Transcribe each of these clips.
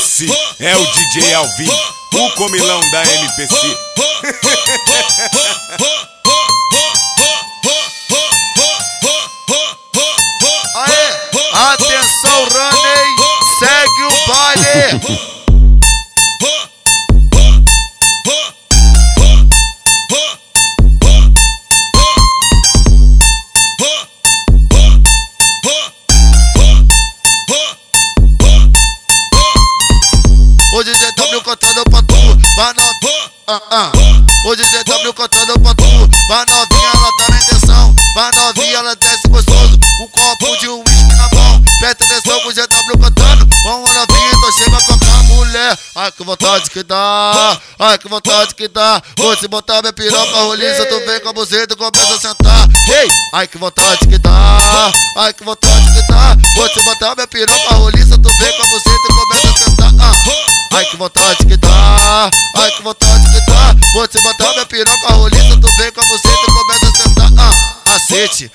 Esse é o DJ Alvin, o comilão da MPC. Aê, atenção, Running, segue o baile. Ah, ah. O DJ W cantando pra tu, vai novinha, ela tá na intenção. Vai novinha, ela desce gostoso, um copo de uísque na mão. Presta atenção com o GW cantando, vamos novinha, então chega pra cá, mulher. Ai que vontade que dá, ai que vontade que dá. Vou te botar minha piroca roliça, tu vem com a buzeta e começa a sentar. Ei, ai que vontade que dá, ai que vontade que dá. Vou te botar minha piroca roliça, tu vem com a buzeta e começa a sentar. Ah. Ai que vontade que dá, ai que vontade que dá. Vou te botar minha piroca roliça, tu vem com a buceta e começa a sentar. Ah, cacete,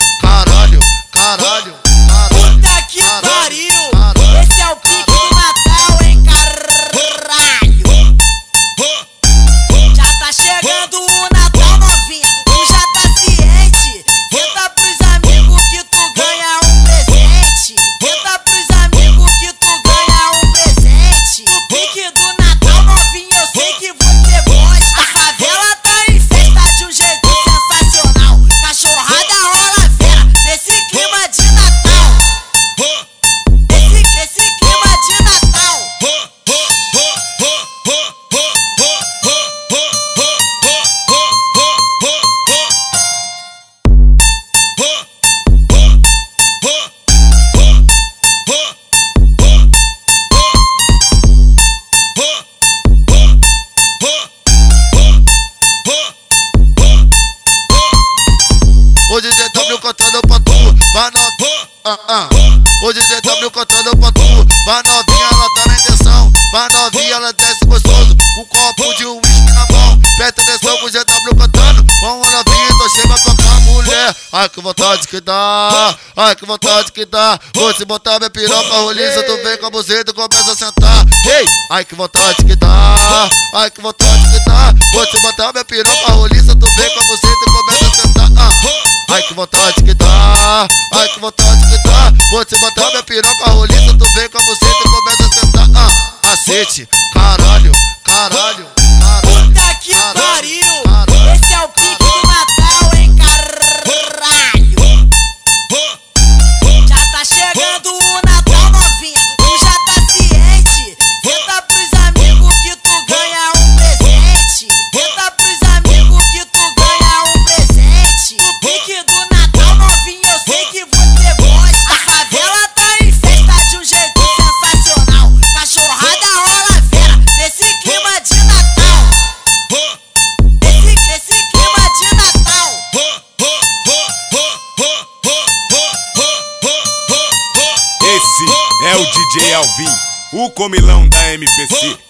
O DJ W cantando pra tu, vai novinha. Ah, ah. O DJ W cantando pra tu, vai novinha, ela tá na intenção. Vai novinha, ela desce gostoso, um copo de uísque na mão. Presta atenção o GW cantando, vamos novinha, então chega pra cá, mulher. Ai que vontade que dá, ai que vontade que dá. Vou te botar minha piroca roliça, tu vem com a buzeta e começa a sentar. Ei, ai que vontade que dá, ai que vontade que dá. Vou te botar minha piroca roliça, tu vem com a buzeta Ai que vontade que dá, ai que vontade que dá. Vou te botar minha piroca roliça, tu vem com a buceta e começa a sentar. Ah, cacete, caralho, DJ Alvin, o comilão da MPC.